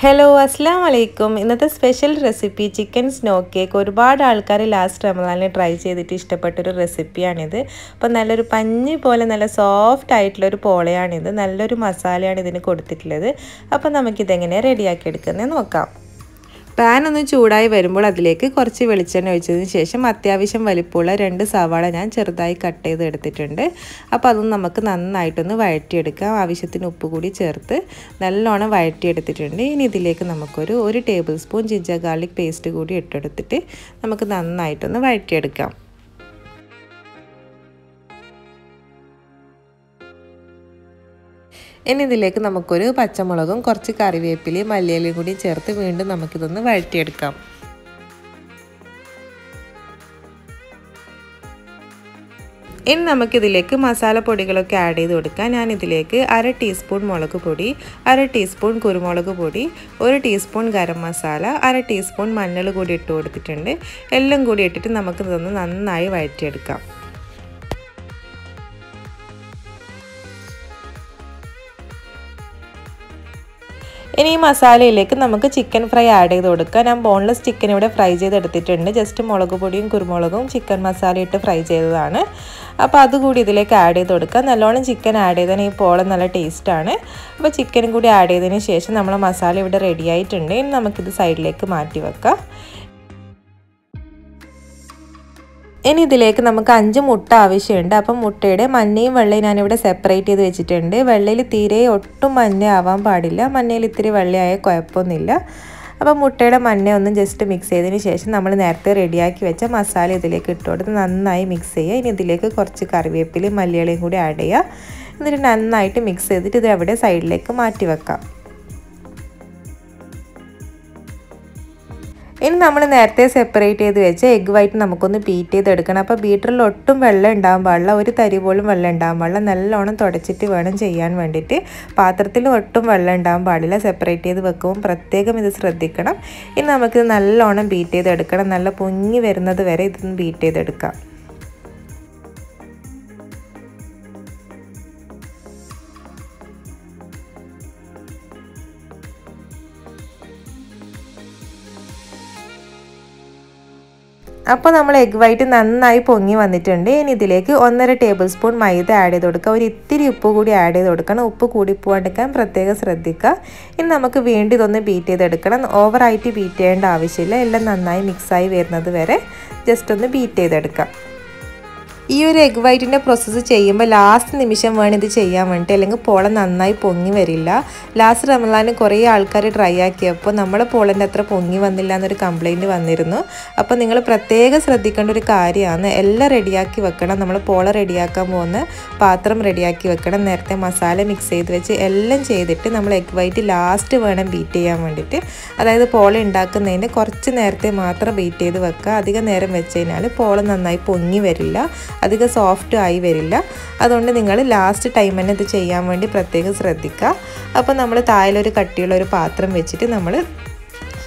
Hello അസ്സാം വലൈക്കും ഇന്നത്തെ special recipe chicken snow cake ഒരുപാട് ആൾക്കാർ ലാസ്റ്റ് റമദാനിൽ ട്രൈ ചെയ്തിട്ട് ഇഷ്ടപ്പെട്ടൊരു റെസിപ്പിയാണിത് അപ്പോൾ നല്ലൊരു പഞ്ഞി പോലെ നല്ല സോഫ്റ്റ് ആയിട്ടുള്ളൊരു പോളയാണിത്. നല്ലൊരു മസാലയാണ് ഇതിന് കൊടുത്തിട്ടുള്ളത്. അപ്പോൾ നമുക്കിതെങ്ങനെ റെഡിയാക്കി എടുക്കുന്നത് നോക്കാം. പാൻ ഒന്ന് ചൂടായി വരുമ്പോൾ അതിലേക്ക് കുറച്ച് വെളിച്ചെണ്ണ ഒഴിച്ചതിന് ശേഷം അത്യാവശ്യം വലിപ്പമുള്ള രണ്ട് സവാള ഞാൻ ചെറുതായി കട്ട് ചെയ്ത് എടുത്തിട്ടുണ്ട്. അപ്പോൾ അതൊന്ന് നമുക്ക് നന്നായിട്ടൊന്ന് വഴറ്റിയെടുക്കാം. ആവശ്യത്തിന് ഉപ്പ് കൂടി ചേർത്ത് നല്ലോണം വഴറ്റിയെടുത്തിട്ടുണ്ട്. ഇനി ഇതിലേക്ക് നമുക്കൊരു ഒരു tablespoon ginger garlic paste കൂടി ഇട്ടെടുത്തിട്ട് നമുക്ക് നന്നായിട്ടൊന്ന് വഴറ്റിയെടുക്കാം. ഇനി ഇതിലേക്ക് നമുക്കൊരു പച്ചമുളകും കുറച്ച് കറിവേപ്പിലയും മല്ലിയിലയും കൂടി ചേർത്ത് വീണ്ടും നമുക്കിതൊന്ന് വഴറ്റിയെടുക്കാം. ഇനി നമുക്കിതിലേക്ക് മസാലപ്പൊടികളൊക്കെ ആഡ് ചെയ്ത് കൊടുക്കാം. ഞാൻ ഇതിലേക്ക് അര ടീസ്പൂൺ മുളക് പൊടി അര ടീസ്പൂൺ കുരുമുളക് പൊടി ഒരു ടീസ്പൂൺ ഗരം മസാല അര ടീസ്പൂൺ മഞ്ഞൾ കൂടി ഇട്ട് കൊടുത്തിട്ടുണ്ട്. എല്ലാം കൂടി ഇട്ടിട്ട് നമുക്കിതൊന്ന് നന്നായി വഴറ്റിയെടുക്കാം. ഇനി ഈ മസാലയിലേക്ക് നമുക്ക് ചിക്കൻ ഫ്രൈ ആഡ് ചെയ്ത് കൊടുക്കുക ഞാൻ ബോൺലെസ് ചിക്കൻ ഇവിടെ ഫ്രൈ ചെയ്തെടുത്തിട്ടുണ്ട്. ജസ്റ്റ് മുളക് പൊടിയും കുരുമുളകും ചിക്കൻ മസാല ഇട്ട് ഫ്രൈ ചെയ്തതാണ്. അപ്പോൾ അതുകൂടി ഇതിലേക്ക് ആഡ് ചെയ്ത് കൊടുക്കുക നല്ലോണം ചിക്കൻ ആഡ് ചെയ്തതിന് ഈ പോളം നല്ല ടേസ്റ്റാണ് അപ്പോൾ ചിക്കനും കൂടി ആഡ് ചെയ്തതിന് ശേഷം നമ്മൾ മസാല ഇവിടെ റെഡി ആയിട്ടുണ്ട്. ഇനി നമുക്കിത് സൈഡിലേക്ക് മാറ്റി വെക്കാം. ഇനി ഇതിലേക്ക് നമുക്ക് അഞ്ച് മുട്ട ആവശ്യമുണ്ട്. അപ്പം മുട്ടയുടെ മഞ്ഞയും വെള്ളയും ഞാനിവിടെ സെപ്പറേറ്റ് ചെയ്ത് വെച്ചിട്ടുണ്ട്. വെള്ളയിൽ തീരെ ഒട്ടും മഞ്ഞ ആവാൻ പാടില്ല. മഞ്ഞയിൽ ഇത്തിരി വെള്ളയായ കുഴപ്പമൊന്നുമില്ല. അപ്പം മുട്ടയുടെ മഞ്ഞ ഒന്ന് ജസ്റ്റ് മിക്സ് ചെയ്തതിന് ശേഷം നമ്മൾ നേരത്തെ റെഡിയാക്കി വെച്ച മസാല ഇതിലേക്ക് ഇട്ട് കൊടുത്ത് നന്നായി മിക്സ് ചെയ്യുക. ഇനി ഇതിലേക്ക് കുറച്ച് കറിവേപ്പിലയും മല്ലിയിലയും കൂടി ആഡ് ചെയ്യുക. എന്നിട്ട് നന്നായിട്ട് മിക്സ് ചെയ്തിട്ട് ഇത് അവിടെ സൈഡിലേക്ക് മാറ്റി വെക്കാം. ഇനി നമ്മൾ നേരത്തെ സെപ്പറേറ്റ് ചെയ്ത് വെച്ച എഗ്ഗ് വൈറ്റ് നമുക്കൊന്ന് ബീറ്റ് ചെയ്തെടുക്കണം. അപ്പോൾ ബീറ്ററിൽ ഒട്ടും വെള്ളം ഉണ്ടാകാൻ പാടില്ല. ഒരു തരി പോലും വെള്ളം ഉണ്ടാകാൻ പാടില്ല. നല്ലോണം തുടച്ചിട്ട് വേണം ചെയ്യാൻ വേണ്ടിയിട്ട്. പാത്രത്തിൽ ഒട്ടും വെള്ളം ഉണ്ടാകാൻ പാടില്ല. സെപ്പറേറ്റ് ചെയ്ത് വെക്കുമ്പോൾ പ്രത്യേകം ഇത് ശ്രദ്ധിക്കണം. ഇനി നമുക്കിത് നല്ലോണം ബീറ്റ് ചെയ്തെടുക്കണം. നല്ല പൊങ്ങി വരുന്നത് വരെ ഇതൊന്ന് ബീറ്റ് ചെയ്തെടുക്കാം. അപ്പോൾ നമ്മൾ എഗ് വൈറ്റ് നന്നായി പൊങ്ങി വന്നിട്ടുണ്ട്. ഇനി ഇതിലേക്ക് ഒന്നര ടേബിൾ സ്പൂൺ മൈദ ആഡ് ചെയ്ത് കൊടുക്കുക. ഒരു ഇത്തിരി ഉപ്പ് കൂടി ആഡ് ചെയ്ത് കൊടുക്കണം. ഉപ്പ് കൂടി പോകാണ്ടിരിക്കാൻ പ്രത്യേകം ശ്രദ്ധിക്കുക. ഇനി നമുക്ക് വീണ്ടും ഇതൊന്ന് ബീറ്റ് ചെയ്തെടുക്കണം. ഓവറായിട്ട് ബീറ്റ് ചെയ്യേണ്ട ആവശ്യമില്ല. എല്ലാം നന്നായി മിക്സായി വരുന്നത് വരെ ജസ്റ്റ് ഒന്ന് ബീറ്റ് ചെയ്തെടുക്കാം. ഈ ഒരു എഗ് വൈറ്റിന്റെ പ്രോസസ്സ് ചെയ്യുമ്പോൾ ലാസ്റ്റ് നിമിഷം വേണം ഇത് ചെയ്യാൻ വേണ്ടിയിട്ട്. അല്ലെങ്കിൽ പോള നന്നായി പൊങ്ങി വരില്ല. ലാസ്റ്റ് റമലാന് കുറേ ആൾക്കാർ ട്രൈ ആക്കിയപ്പോൾ നമ്മുടെ പോളന്റെ അത്ര പൊങ്ങി വന്നില്ല എന്നൊരു കംപ്ലൈന്റ് വന്നിരുന്നു. അപ്പോൾ നിങ്ങൾ പ്രത്യേകം ശ്രദ്ധിക്കേണ്ട ഒരു കാര്യമാണ്. എല്ലാം റെഡിയാക്കി വെക്കണം. നമ്മൾ പോള റെഡിയാക്കാൻ പോകുന്ന പാത്രം റെഡിയാക്കി വെക്കണം. നേരത്തെ മസാല മിക്സ് ചെയ്ത് വെച്ച് എല്ലാം ചെയ്തിട്ട് നമ്മൾ എഗ് വൈറ്റ് ലാസ്റ്റ് വേണം ബീറ്റ് ചെയ്യാൻ വേണ്ടിയിട്ട്. അതായത് പോള ഉണ്ടാക്കുന്നതിന് കുറച്ച് നേരത്തെ മാത്രം ബീറ്റ് ചെയ്ത് വെക്കുക. അധികം നേരം വെച്ച് കഴിഞ്ഞാൽ പോള നന്നായി പൊങ്ങി വരില്ല. അധികം സോഫ്റ്റ് ആയി വരില്ല. അതുകൊണ്ട് നിങ്ങൾ ലാസ്റ്റ് ടൈം തന്നെ ഇത് ചെയ്യാൻ വേണ്ടി പ്രത്യേകം ശ്രദ്ധിക്കുക. അപ്പോൾ നമ്മൾ തായലൊരു കട്ടിയുള്ള ഒരു പാത്രം വെച്ചിട്ട് നമ്മൾ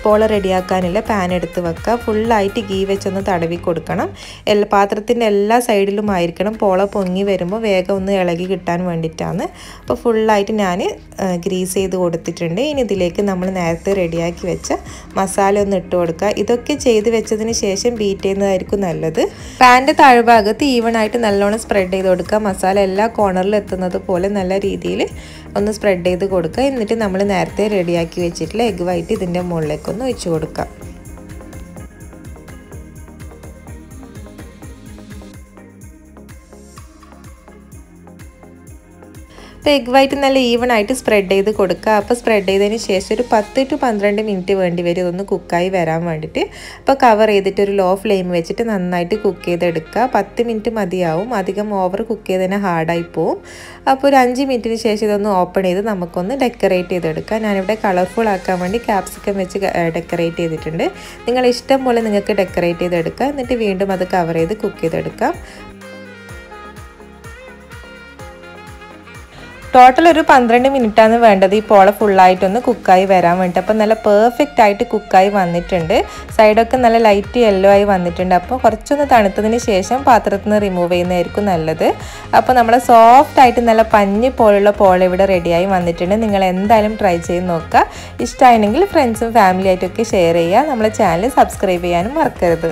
പോള റെഡിയാക്കാനുള്ള പാൻ എടുത്ത് വെക്കുക. ഫുള്ളായിട്ട് ഗീ വെച്ചൊന്ന് തടവി കൊടുക്കണം. എല്ലാ പാത്രത്തിന്റെ എല്ലാ സൈഡിലും ആയിരിക്കണം പോള പൊങ്ങി വരുമ്പോൾ വേഗം ഒന്ന് ഇളകി കിട്ടാൻ വേണ്ടിയിട്ടാണ്. അപ്പോൾ ഫുള്ളായിട്ട് ഞാൻ ഗ്രീസ് ചെയ്ത് കൊടുത്തിട്ടുണ്ട്. ഇനി ഇതിലേക്ക് നമ്മൾ നേരത്തെ റെഡിയാക്കി വെച്ച മസാല ഒന്ന് ഇട്ട് കൊടുക്കുക. ഇതൊക്കെ ചെയ്ത് വെച്ചതിന് ശേഷം ബീറ്റ് ചെയ്യുന്നതായിരിക്കും നല്ലത്. പാന്റെ താഴ്ഭാഗത്ത് ഈവൺ ആയിട്ട് നല്ലോണം സ്പ്രെഡ് ചെയ്ത് കൊടുക്കുക. മസാല എല്ലാ കോർണറിലും എത്തുന്നത് പോലെ നല്ല രീതിയിൽ ഒന്ന് സ്പ്രെഡ് ചെയ്ത് കൊടുക്കുക. എന്നിട്ട് നമ്മൾ നേരത്തെ റെഡിയാക്കി വെച്ചിട്ടുള്ള എഗ് വൈറ്റ് ഇതിന്റെ മുകളിലേക്കൊന്ന് ഒഴിച്ചു കൊടുക്കുക. എഗ് വൈറ്റ് നല്ല ഈവൺ ആയിട്ട് സ്പ്രെഡ് ചെയ്ത് കൊടുക്കുക. അപ്പോൾ സ്പ്രെഡ് ചെയ്തതിന് ശേഷം ഒരു പത്ത് ടു പന്ത്രണ്ട് മിനിറ്റ് വേണ്ടി വരും. ഇതൊന്ന് കുക്കായി വരാൻ വേണ്ടിയിട്ട്. അപ്പോൾ കവർ ചെയ്തിട്ട് ഒരു ലോ ഫ്ലെയിം വെച്ചിട്ട് നന്നായിട്ട് കുക്ക് ചെയ്തെടുക്കുക. പത്ത് മിനിറ്റ് മതിയാവും. അധികം ഓവർ കുക്ക് ചെയ്തതിന് ഹാർഡായി പോവും. അപ്പോൾ ഒരു അഞ്ച് മിനിറ്റിന് ശേഷം ഇതൊന്ന് ഓപ്പൺ ചെയ്ത് നമുക്കൊന്ന് ഡെക്കറേറ്റ് ചെയ്തെടുക്കാം. ഞാനിവിടെ കളർഫുൾ ആക്കാൻ വേണ്ടി ക്യാപ്സിക്കം വെച്ച് ഡെക്കറേറ്റ് ചെയ്തിട്ടുണ്ട്. നിങ്ങൾ ഇഷ്ടം പോലെ നിങ്ങൾക്ക് ഡെക്കറേറ്റ് ചെയ്തെടുക്കുക. എന്നിട്ട് വീണ്ടും അത് കവർ ചെയ്ത് കുക്ക് ചെയ്തെടുക്കാം. ടോട്ടൽ ഒരു പന്ത്രണ്ട് മിനിറ്റാണ് വേണ്ടത്. ഈ പോള ഫുള്ളായിട്ടൊന്ന് കുക്കായി വരാൻ വേണ്ടിയിട്ട് അപ്പോൾ നല്ല പെർഫെക്റ്റ് ആയിട്ട് കുക്കായി വന്നിട്ടുണ്ട്. സൈഡൊക്കെ നല്ല ലൈറ്റ് യെല്ലോ ആയി വന്നിട്ടുണ്ട്. അപ്പോൾ കുറച്ചൊന്ന് തണുത്തതിന് ശേഷം പാത്രത്തിൽ നിന്ന് റിമൂവ് ചെയ്യുന്നതായിരിക്കും നല്ലത്. അപ്പോൾ നമ്മുടെ സോഫ്റ്റ് ആയിട്ട് നല്ല പഞ്ഞി പോലുള്ള പോള ഇവിടെ റെഡിയായി വന്നിട്ടുണ്ട്. നിങ്ങൾ എന്തായാലും ട്രൈ ചെയ്ത് നോക്കുക. ഇഷ്ടമായിരുന്നെങ്കിൽ ഫ്രണ്ട്സും ഫാമിലി ആയിട്ടൊക്കെ ഷെയർ ചെയ്യുക. നമ്മളെ ചാനൽ സബ്സ്ക്രൈബ് ചെയ്യാനും മറക്കരുത്.